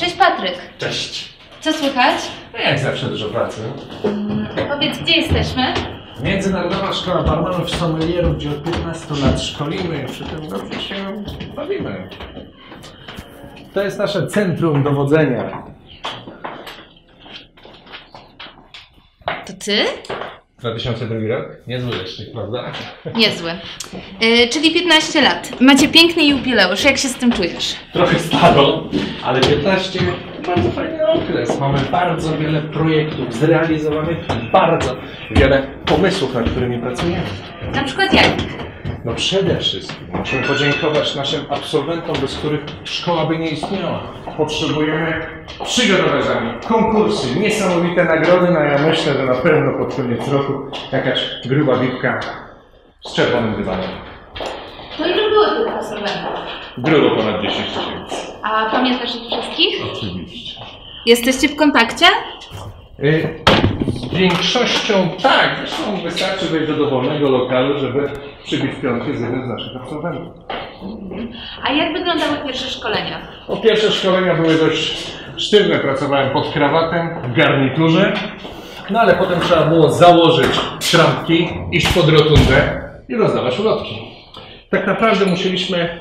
Cześć Patryk. Cześć. Co słychać? No jak zawsze dużo pracy. Powiedz, gdzie jesteśmy? Międzynarodowa Szkoła Barmanów Sommelierów, gdzie od 15 lat szkolimy przy tym dobrze się bawimy. To jest nasze centrum dowodzenia. To ty? 2002 rok? Niezły jeszcze, prawda? Niezły. Yy, czyli 15 lat. Macie piękny jubileusz. Jak się z tym czujesz? Trochę staro, ale 15 to bardzo fajny okres. Mamy bardzo wiele projektów zrealizowanych, bardzo wiele pomysłów, nad którymi pracujemy. Na przykład jak? No przede wszystkim musimy podziękować naszym absolwentom, bez których szkoła by nie istniała. Potrzebujemy przygód rowerzami, konkursy, niesamowite nagrody, no ja myślę, że na pewno pod koniec roku jakaś gruba bibka z czerwonym dywanem. No i było tych absolwentów. Grubo ponad 10 tysięcy. A pamiętasz ich wszystkich? Oczywiście. Jesteście w kontakcie? Y, większością tak, zresztą wystarczy wejść do dowolnego lokalu, żeby przybić piątkę z jednym z naszych absolwentów. A jak wyglądały pierwsze szkolenia? No, pierwsze szkolenia były dość sztywne. Pracowałem pod krawatem, w garniturze. No ale potem trzeba było założyć trampki, iść pod rotundę i rozdawać ulotki. Tak naprawdę musieliśmy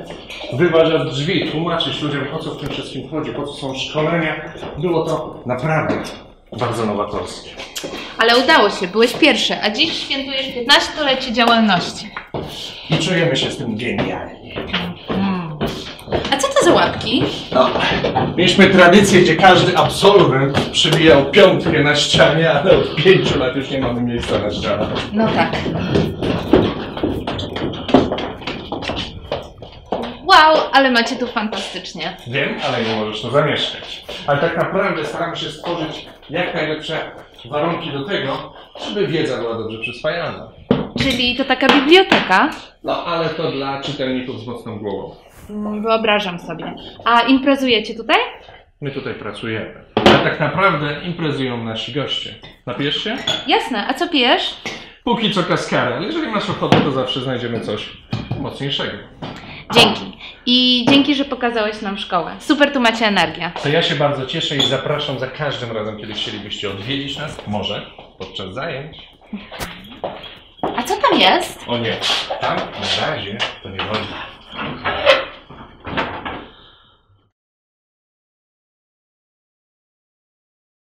wyważać drzwi, tłumaczyć ludziom, o co w tym wszystkim chodzi, po co są szkolenia. Było to naprawdę bardzo nowatorskie. Ale udało się, byłeś pierwszy, a dziś świętujesz 15-lecie działalności. I czujemy się z tym genialnie. A co to za łapki? No, mieliśmy tradycję, gdzie każdy absolwent przybijał piątkę na ścianie, ale od pięciu lat już nie mamy miejsca na ścianach. No tak. Ale macie tu fantastycznie. Wiem, ale nie możesz tu zamieszkać. Ale tak naprawdę staramy się stworzyć jak najlepsze warunki do tego, żeby wiedza była dobrze przyswajana. Czyli to taka biblioteka? No, ale to dla czytelników z mocną głową. Mm, Wyobrażam sobie. A imprezujecie tutaj? My tutaj pracujemy. A tak naprawdę imprezują nasi goście. Napijesz się? Jasne, a co pijesz? Póki co kaskarę, ale jeżeli masz ochotę, to zawsze znajdziemy coś mocniejszego. Dzięki. I dzięki, że pokazałeś nam szkołę. Super, tu macie energię. To ja się bardzo cieszę i zapraszam za każdym razem, kiedy chcielibyście odwiedzić nas, może podczas zajęć. A co tam jest? O nie, tam na razie to nie wolno.